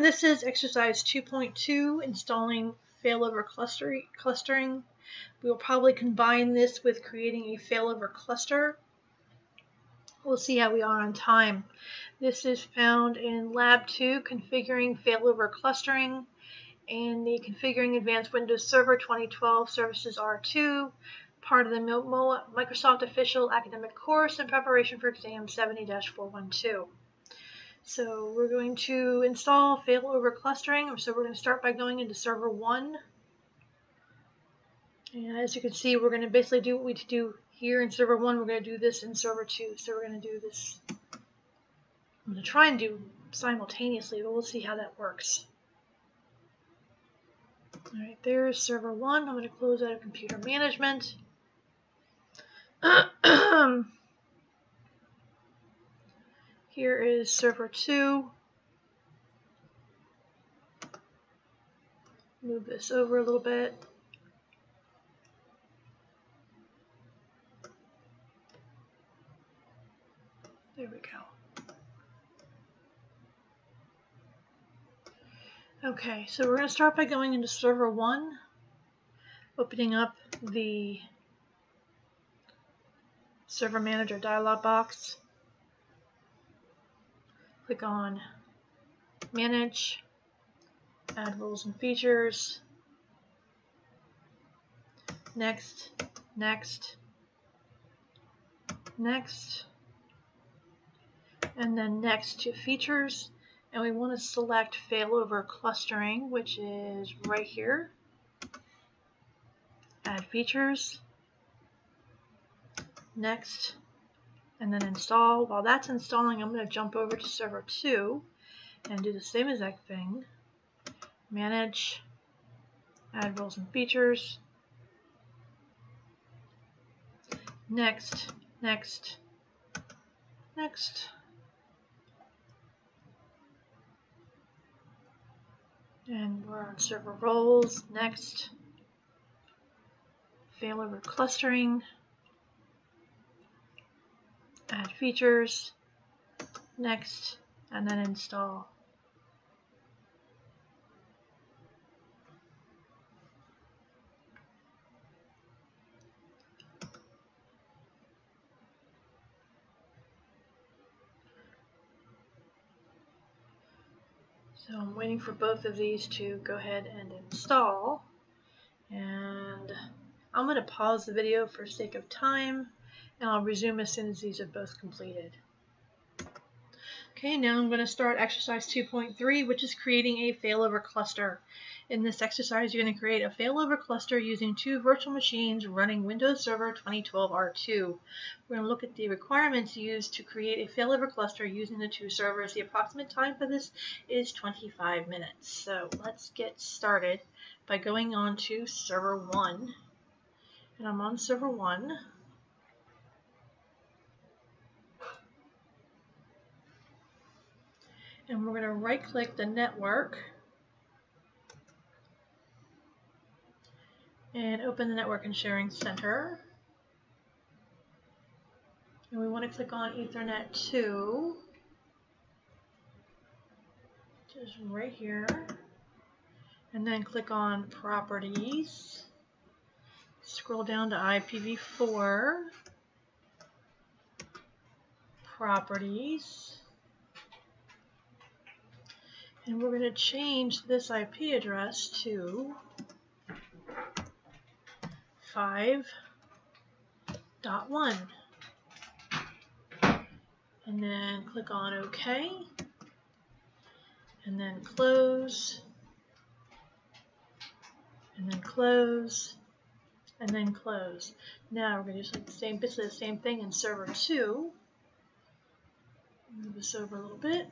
this is exercise 2.2, installing failover clustering. We will probably combine this with creating a failover cluster. We'll see how we are on time. This is found in Lab 2, Configuring Failover Clustering, and the Configuring Advanced Windows Server 2012 Services R2, part of the Microsoft Official Academic Course in preparation for exam 70-412. So we're going to install failover clustering. So we're going to start by going into server 1. And as you can see, we're going to basically do what we do here in server 1. We're going to do this in server 2. So we're going to do this. I'm going to try and do simultaneously, but we'll see how that works. Alright, there's server 1. I'm going to close out of computer management. Um, Here is server 2. Move this over a little bit. There we go. Okay, so we're going to start by going into server 1, opening up the server manager dialog box click on Manage, Add Roles and Features, Next, Next, Next, and then Next to Features. And we want to select Failover Clustering, which is right here. Add Features, Next, and then install. While that's installing, I'm going to jump over to server 2 and do the same exact thing. Manage, add roles and features. Next, next, next. And we're on server roles, next. Failover clustering add features, next, and then install. So I'm waiting for both of these to go ahead and install. And I'm going to pause the video for sake of time and I'll resume as soon as these are both completed. Okay, now I'm going to start exercise 2.3, which is creating a failover cluster. In this exercise, you're going to create a failover cluster using two virtual machines running Windows Server 2012 R2. We're going to look at the requirements used to create a failover cluster using the two servers. The approximate time for this is 25 minutes. So let's get started by going on to server 1. And I'm on server 1. And we're going to right click the network. And open the network and sharing center. And we want to click on ethernet 2 just right here. And then click on properties. Scroll down to IPv4 properties and we're going to change this IP address to 5.1. And then click on OK. And then close. And then close. And then close. Now we're going to do the same, basically the same thing in server 2. Move this over a little bit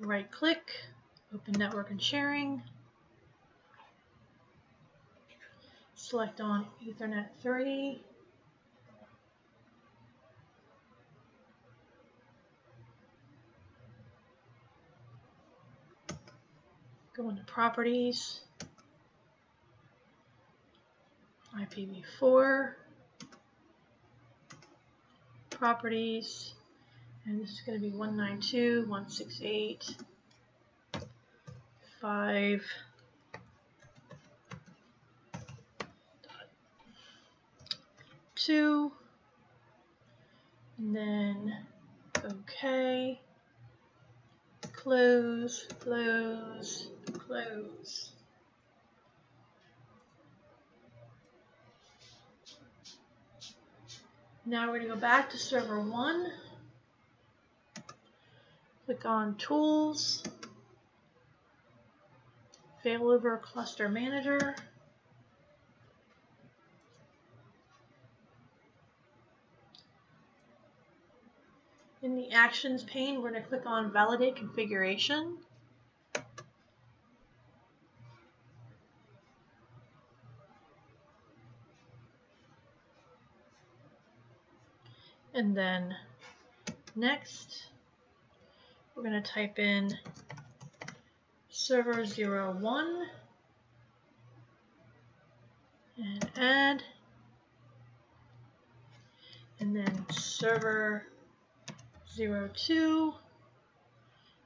right click, open network and sharing, select on Ethernet 3, go into properties, IPv4, properties, And this is going to be 192, 168, 5, two, and then okay, close, close, close. Now we're going to go back to server 1. Click on Tools, Failover Cluster Manager. In the Actions pane, we're going to click on Validate Configuration. And then next, we're going to type in server 01 and add, and then server 02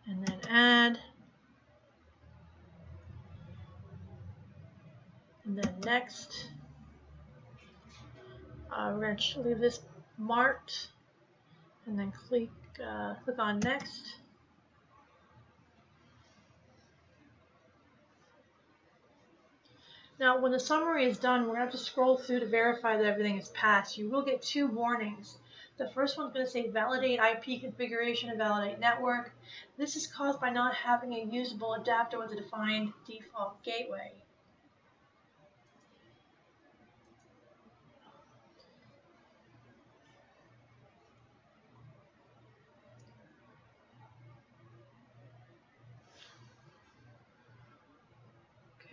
and then add, and then next. Uh, we're going to leave this marked and then click, uh, click on next. Now, when the summary is done, we're going to have to scroll through to verify that everything is passed. You will get two warnings. The first one's going to say validate IP configuration and validate network. This is caused by not having a usable adapter with a defined default gateway.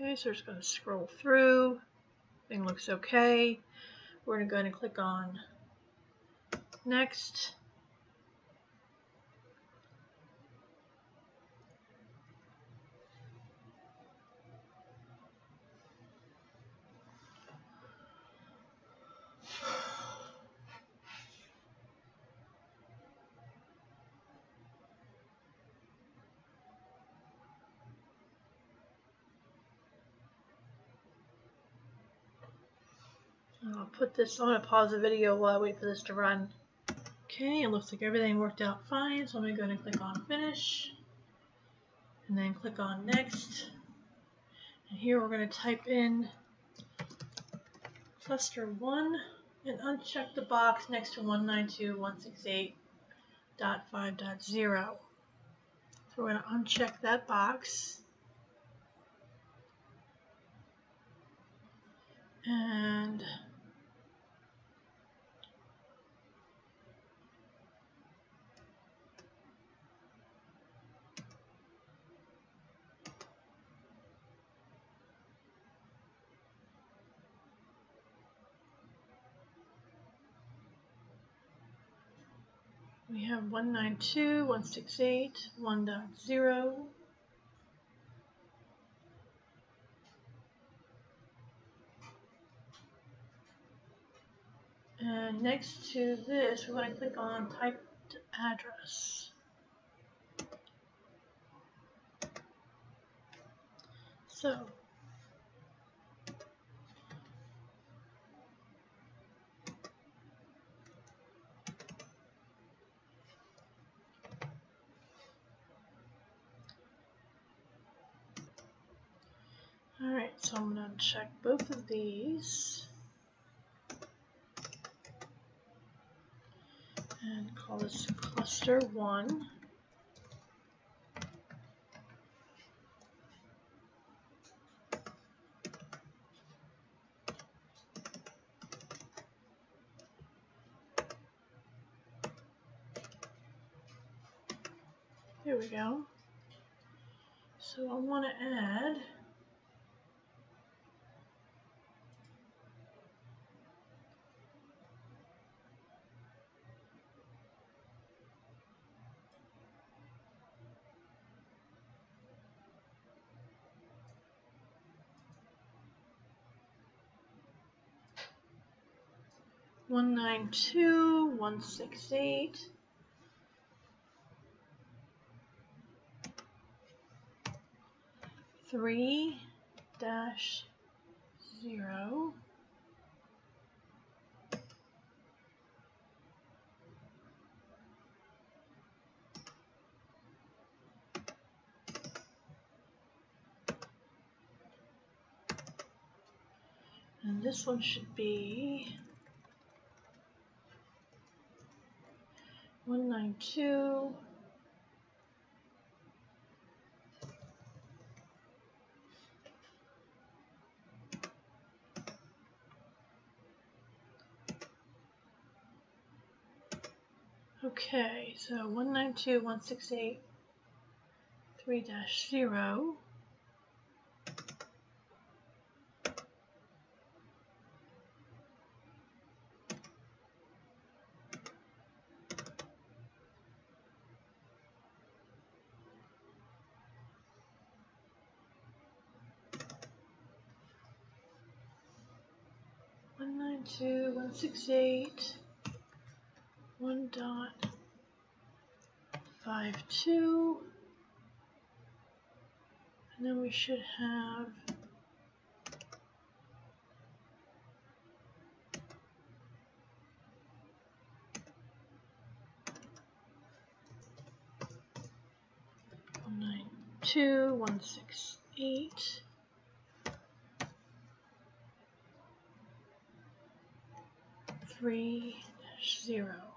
Okay, so we're just going to scroll through. Thing looks okay. We're going to go and click on next. I'll put this, I'm going to pause the video while I wait for this to run. Okay, it looks like everything worked out fine, so I'm going to go ahead and click on Finish. And then click on Next. And here we're going to type in cluster 1 and uncheck the box next to 192.168.5.0. So we're going to uncheck that box. And We have 192.168.1.0. And next to this, we're going to click on typed address. So so I'm going to check both of these. And call this cluster 1. There we go. So I want to add One nine two one six eight. three dash zero, and this one should be 192 Okay, so 192.168.3-0 Six eight one dot five two. And then we should have two one six eight three zero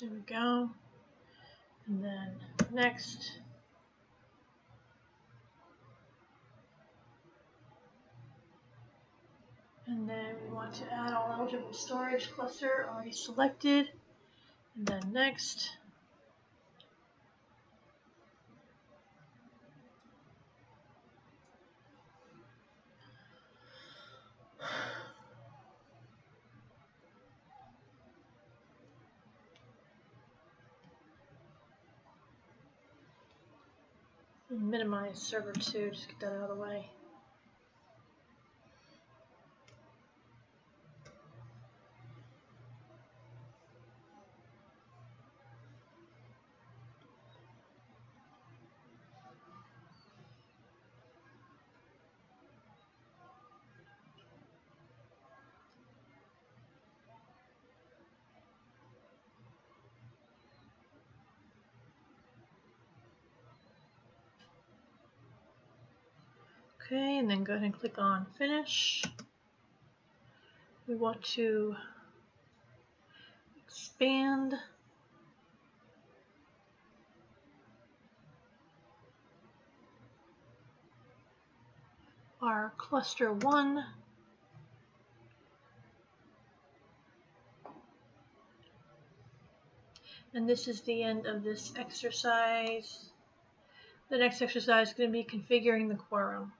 There we go. And then next. And then we want to add all eligible storage cluster already selected. And then next. Minimize server 2, just get that out of the way. Okay, and then go ahead and click on finish. We want to expand our cluster one and this is the end of this exercise. The next exercise is going to be configuring the quorum.